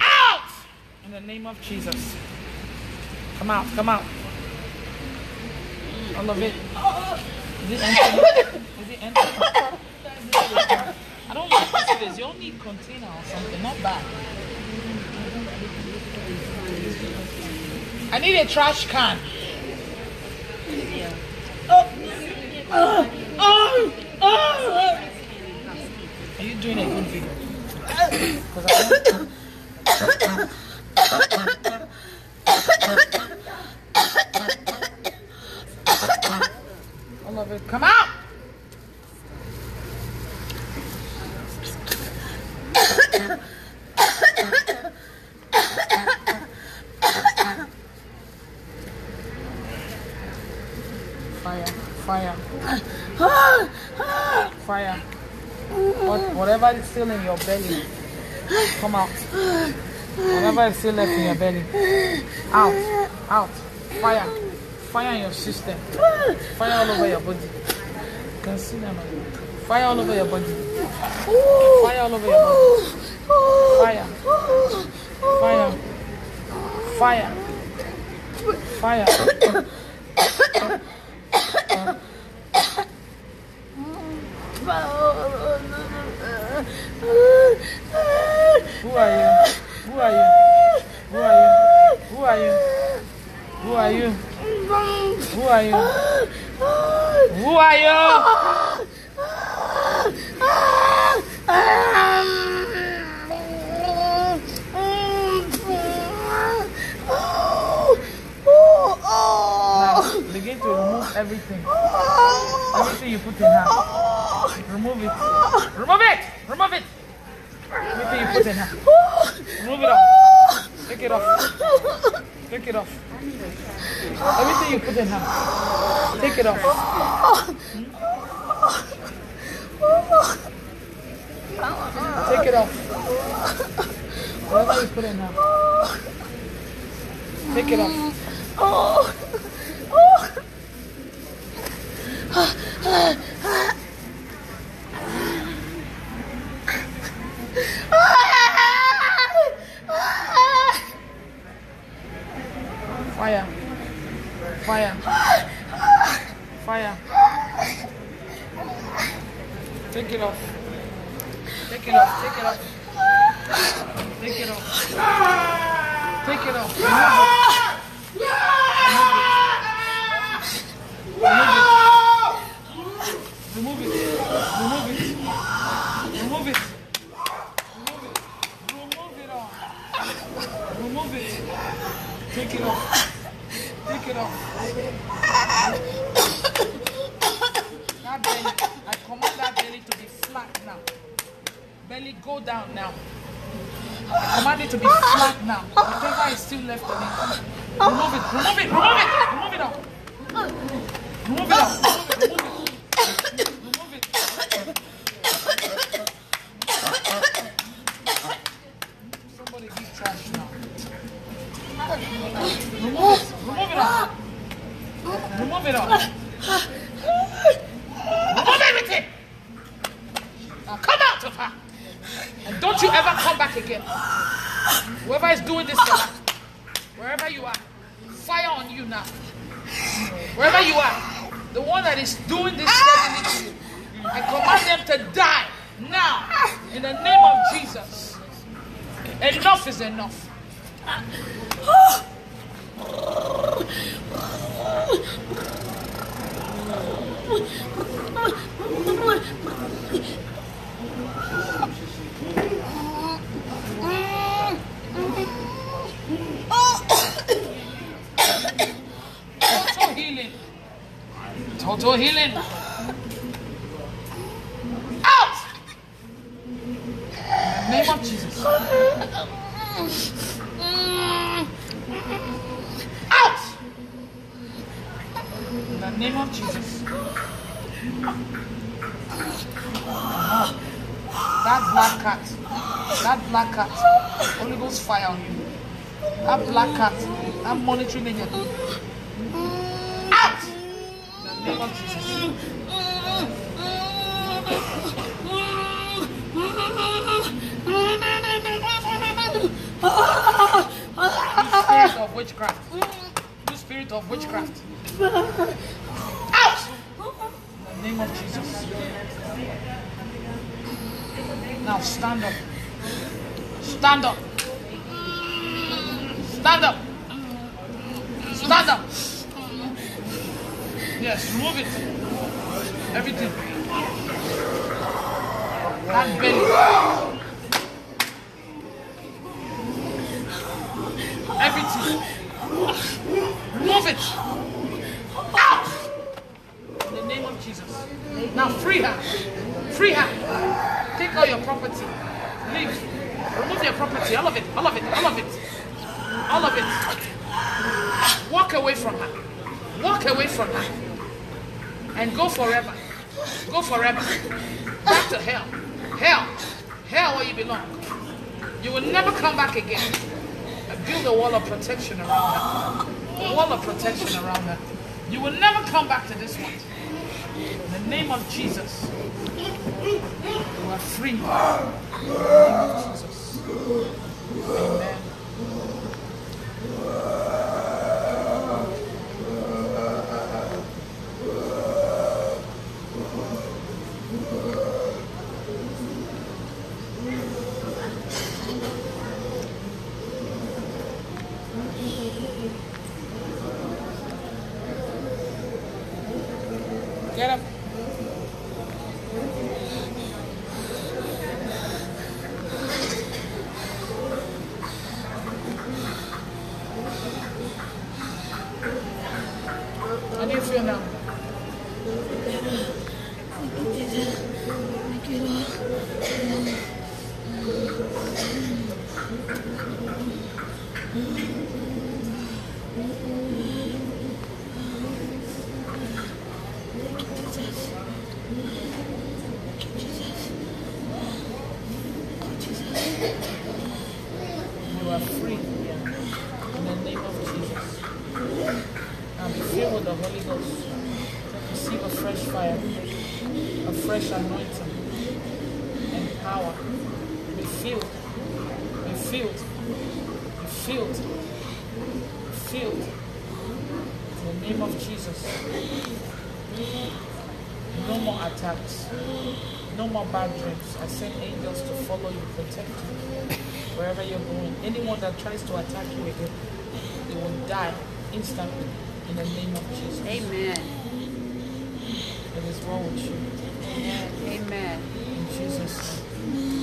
out! In the name of Jesus. Come out, come out. All of it. Is it empty? Is it empty? I don't like this. You all need container or something, not bad. I need a trash can. Are oh. uh. You doing a good video? Come out! What, whatever is still in your belly, come out. Whatever is still left in your belly, out, out. Fire, fire in your system. Fire all over your body. You can see them. Fire all over your body. Fire all over your body. Fire, fire, fire, fire. Who are you? Who are you? Who are you? Who are you? Who are you? Who are you? Who are you? Now begin to remove everything. Everything you put in her. Remove it. Remove it. Remove it. Put in her. Remove it off. Take it off. Take it off. Everything you put in her. Take it off. Take it off. Whatever you put in her. Take it off. Fire. Fire. Fire. Take it off. Take it off. Take it off. Take it off. Take it off. Remove it. Remove it. Remove it. Remove it. Remove it all. Remove it. Take it off. Take it off. That belly, I command that belly to be flat now. Belly go down now. Command it to be flat now. Whatever is still left on it. Remove it. Remove it. Remove it. Remove it all. Remove it all. Remove it. Remove it all. Remove it all. Remove everything. Now come out of her. And you ever come back again. Whoever is doing this to her, wherever you are, fire on you now. Wherever you are, the one that is doing this steadily to you, I command them to die now in the name of Jesus. Enough is enough. Total healing. Total healing. Out! In the name of Jesus. Out! In the name of Jesus. That black cat, that black cat, Holy Ghost fire on you. That black cat, that monitoring angel name of spirit of witchcraft. The spirit of witchcraft. Out! In the name of Jesus. Now stand up. Stand up. Stand up. Stand up. Yes, remove it. Everything. That belly. Everything. Move it. Out. In the name of Jesus. Now free her. Free her. Take all your property. Leave. Remove your property. All of it. All of it. All of it. All of it. Walk away from her. Walk away from her. And go forever. Go forever. Back to hell. Hell. Hell where you belong. You will never come back again. Build a wall of protection around her. A wall of protection around her. You will never come back to this one. In the name of Jesus. You are free. In the name of Jesus. Get up. How do you feel now? You are free in the name of Jesus. Now be filled with the Holy Ghost. Receive a fresh fire, a fresh anointing and power. Be filled, be filled, be filled, be filled. In the name of Jesus. No more attacks. No more bad dreams. I send angels to follow you, protect you wherever you're going. Anyone that tries to attack you again, they will die instantly in the name of Jesus. Amen. It is wrong with you. Amen. In Jesus' name.